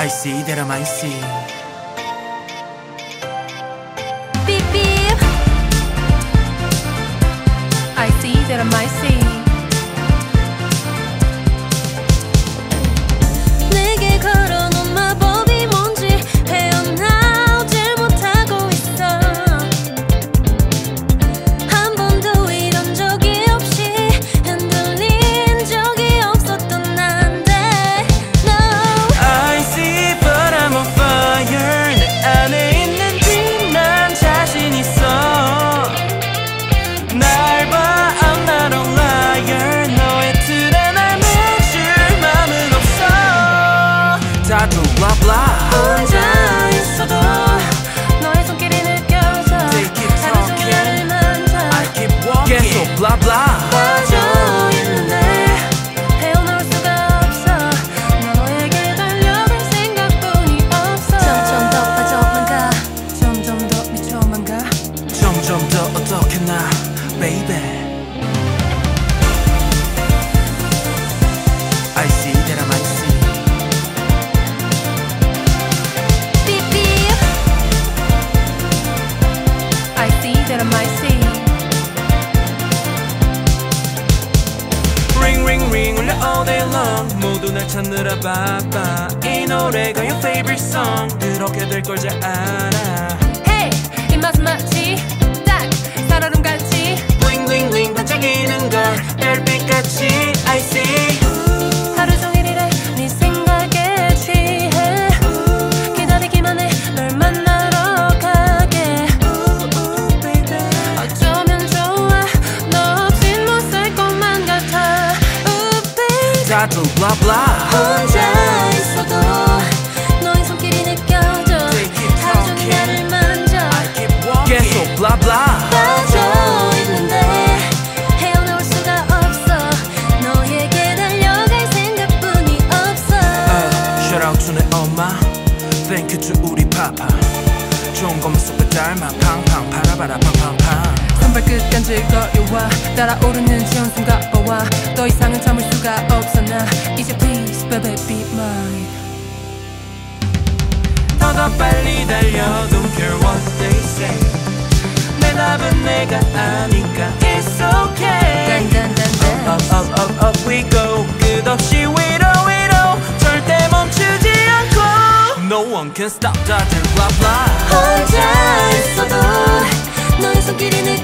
I see that I might see Beep beep. I see that I might see. 점점 더 빠져만 가. 점점 더 미쳐만 가. 점점 더 어떻게 나 baby all day long 모두 날 찾느라 바빠 이 노래가 your favorite song 그렇게 될 걸 잘 알아 Hey 이 맛은 마치 다들 blah blah. 혼자 있어도 너의 손길이 느껴져 talking. 나를 만져 계속 blah blah. 빠져 있는데 헤어나올 수가 없어. 너에게 달려갈 생각뿐이 없어. Uh, Shout out to 내 엄마. Thank you to 우리 파파. 좋은 것만 쏙 빼 닮아. 팡팡 파라바라 팡팡팡. 손발끝간 즐거워 따라오르는 지원순가 더더 빨리 달려 Don't care what they say 내 답은 내가 아니까 It's okay 딴딴딴딴 Up up up up we go 끝없이 위로 위로 절대 멈추지 않고 No one can stop 다들 blah blah 혼자 있어도 너의 손길이 느